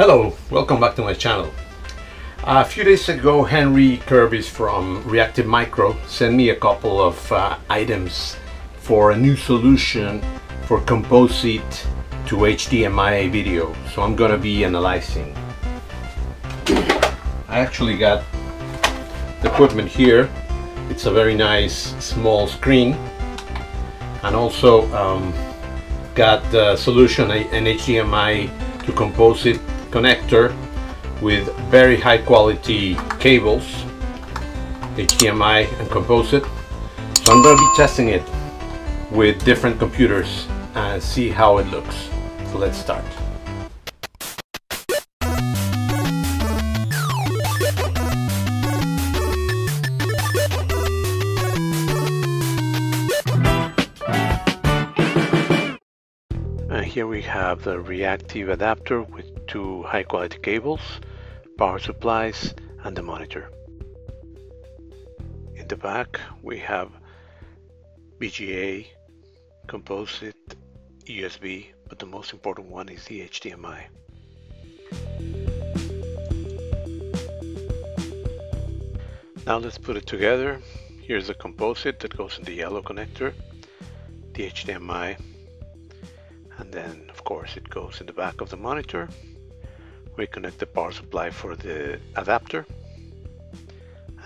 Hello, welcome back to my channel. A few days ago, Henry Courbis from Reactive Micro sent me a couple of uh, items for a new solution for composite to HDMI video. So I'm gonna be analyzing. I actually got the equipment here. It's a very nice small screen and also um, got the solution an HDMI to composite connector with very high quality cables HDMI and composite. So I'm going to be testing it with different computers and see how it looks. So let's start. And here we have the reactive adapter with two high quality cables, power supplies and the monitor. In the back we have VGA, composite, USB, but the most important one is the HDMI. Now let's put it together. Here's the composite that goes in the yellow connector, the HDMI, and then of course it goes in the back of the monitor we connect the power supply for the adapter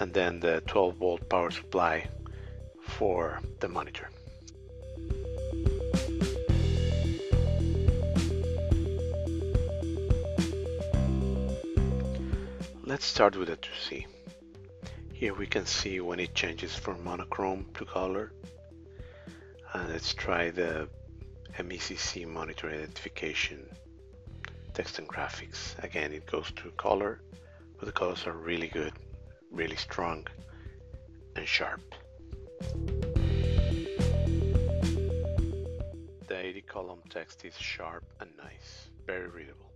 and then the 12 volt power supply for the monitor. Let's start with the 2C here we can see when it changes from monochrome to color. And let's try the MECC monitor identification text and graphics. Again it goes to color but the colors are really good really strong and sharp. The 80 column text is sharp and nice very readable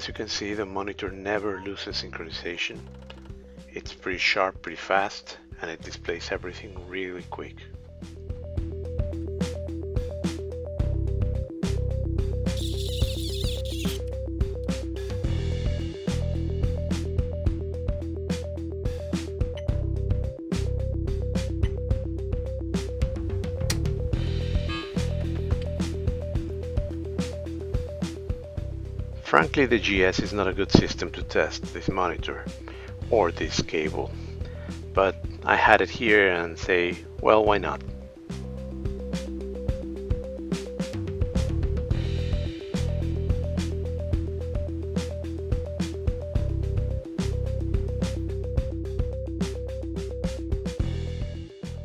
As you can see, the monitor never loses synchronization. It's pretty sharp, pretty fast, and it displays everything really quick. Frankly, the GS is not a good system to test this monitor or this cable, but I had it here and say, well, why not?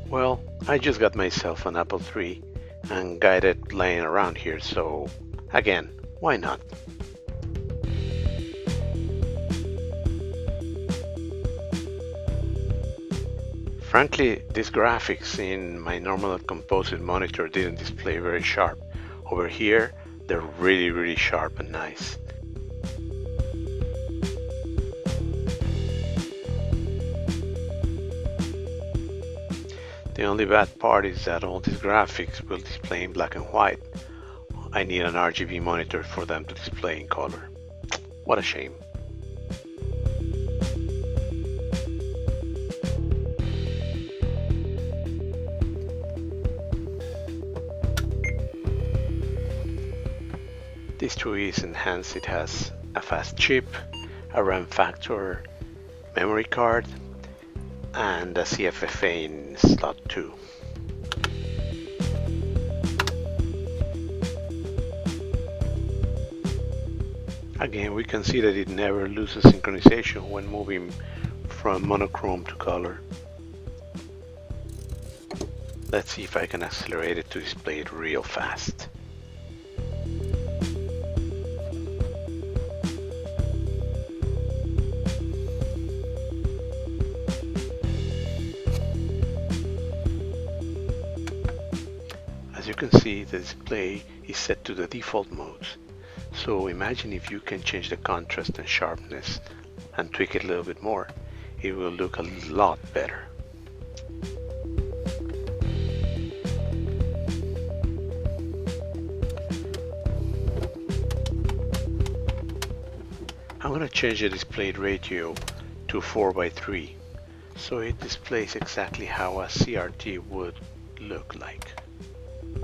Well, I just got myself an Apple III and got it laying around here, so again, why not? Frankly, these graphics in my normal composite monitor didn't display very sharp. Over here, they're really, really sharp and nice. The only bad part is that all these graphics will display in black and white. I need an RGB monitor for them to display in color. What a shame. This tool is enhanced, it has a fast chip, a RAM factor, memory card, and a CFFA in slot 2. Again, we can see that it never loses synchronization when moving from monochrome to color. Let's see if I can accelerate it to display it real fast. As you can see, the display is set to the default modes. So imagine if you can change the contrast and sharpness and tweak it a little bit more, it will look a lot better. I'm going to change the display ratio to 4 by 3 so it displays exactly how a CRT would look like.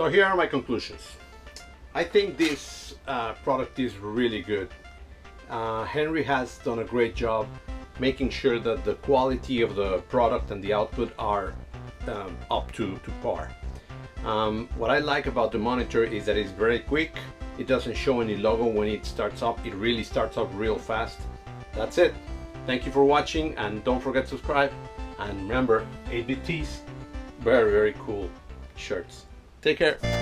So here are my conclusions. I think this uh, product is really good. Uh, Henry has done a great job making sure that the quality of the product and the output are um, up to, to par. Um, what I like about the monitor is that it's very quick. It doesn't show any logo when it starts up. It really starts up real fast. That's it. Thank you for watching and don't forget to subscribe. And remember, 8-bit tees, very, very cool shirts. Take care.